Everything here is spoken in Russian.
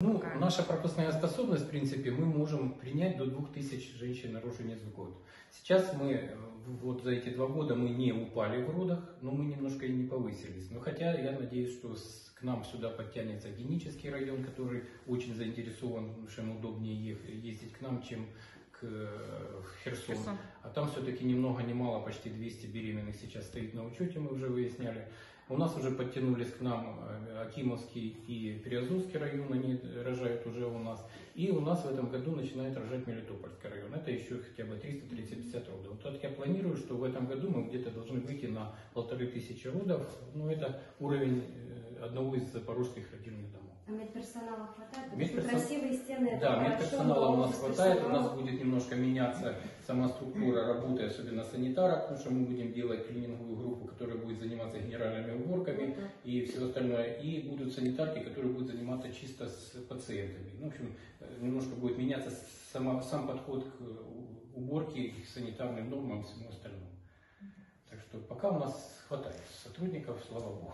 Ну, наша пропускная способность, в принципе, мы можем принять до 2000 женщин-рожениц в год. Сейчас мы, э, вот за эти два года мы не упали в родах, но мы немножко и не повысились. Но хотя я надеюсь, что с- к нам сюда подтянется генический район, который очень заинтересован, потому что им удобнее ездить к нам, чем к э, в Херсон. Херсон. А там все-таки ни много ни мало, почти 200 беременных сейчас стоит на учете, мы уже выясняли. У нас уже подтянулись к нам э, Акимовский и Приазовский район, они рожают уже у нас. И у нас в этом году начинает рожать Мелитопольский район. Это еще хотя бы 300-350 родов. Вот я планирую, что в этом году мы где-то должны выйти на полторы тысячи родов. Ну, это уровень э, одного из запорожских родильных домов. А медперсонала хватает? Медперсон- красивые стены, Да, медперсонала у нас хватает, у нас будет немножко меняться сама структура работы, особенно санитара, потому что мы будем делать клининговую группу, которая будет заниматься генеральными уборками и все остальное. И будут санитарки, которые будут заниматься чисто с пациентами. Ну, в общем, э, немножко будет меняться сама, сам подход к э, уборке, к санитарным нормам и всему остальному. Так что пока у нас хватает сотрудников, слава богу.